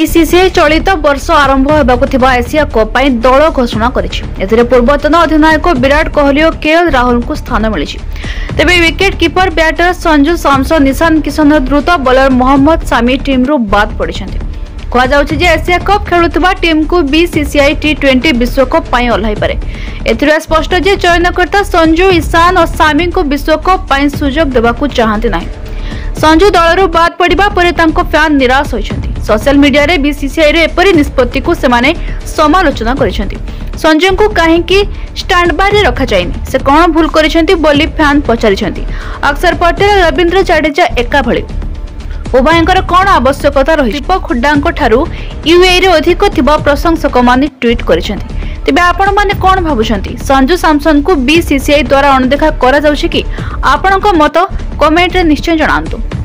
ICC ଚଳିତ ବର୍ଷ ଆରମ୍ଭ ହେବାକୁ ଥିବା ଏସିଆ କପ୍ ପାଇଁ ଦଳ ଘୋଷଣା କରିଛି ଏଥିରେ ପୂର୍ବତନ ଅଧିନାୟକ ବିରାଟ କୋହଲି ଓ କେଏଲ୍ ରାହୁଲଙ୍କୁ ସ୍ଥାନ ମିଳିଛି ତେବେ wicket keeper batter Sanju Samson Ishan Kishan ଦ୍ରୁତ ବୋଲର ମହମ୍ମଦ ସାମି ଟିମ୍ରୁ ବାଦ୍ ପଡ଼ିଛନ୍ତି କୁହାଯାଉଛି ଯେ ଏସିଆ କପ୍ ଖେଳୁଥିବା ଟିମ୍କୁ ବିସିସିଆଇ ଟି ଟ୍ୱେଣ୍ଟି ବିଶ୍ୱକପ୍ ପାଇଁ ଓହ୍ଲାଇପାରେ ଏଥିରୁ ସ୍ପଷ୍ଟ ଯେ ଚୟନକର୍ତ୍ତା ସଞ୍ଜୁ ଇଶାନ ଓ ସାମିଙ୍କୁ ବିଶ୍ୱକପ୍ ପାଇଁ ସୁଯୋଗ ଦେବାକୁ ଚାହାନ୍ତି ନାହିଁ ସଞ୍ଜୁ ଦଳରୁ ବାଦ୍ ପଡ଼ିବା ପରେ ତାଙ୍କ ଫ୍ୟାନ୍ ନିରାଶ ହୋଇଛନ୍ତି সোশ্যাল মিডিয়ায় বিসিসিআইর এপরি নিষ্পত্তি সেমানে সমালোচনা করেছেন সঞ্জয়ঙ্কু কাহিঁকি স্টাণ্ড বাইরে রখাযায়নি সে কণ ভুল করেছেন বলে ফ্যান পচারিছেন অক্ষর পটেল রবীন্দ্র জাডেজা একা ভଳି ଉଭୟଙ୍କର କ'ଣ ଆବଶ୍ୟକତା ରହିଛି ଦୀପକ ହୁଡ୍ଡାଙ୍କଠାରୁ ୟୁଏଇରେ ଅଧିକ ଥିବା ପ୍ରଶଂସକମାନେ ଟ୍ୱିଟ୍ କରିଛନ୍ତି ତେବେ ଆପଣମାନେ କ'ଣ ଭାବୁଛନ୍ତି ସଞ୍ଜୁ ସାମସନଙ୍କୁ ବିସିସିଆଇ ଦ୍ୱାରା ଅଣଦେଖା କରାଯାଉଛି କି ଆପଣଙ୍କ ମତ କମେଣ୍ଟରେ ନିଶ୍ଚୟ ଜଣାନ୍ତୁ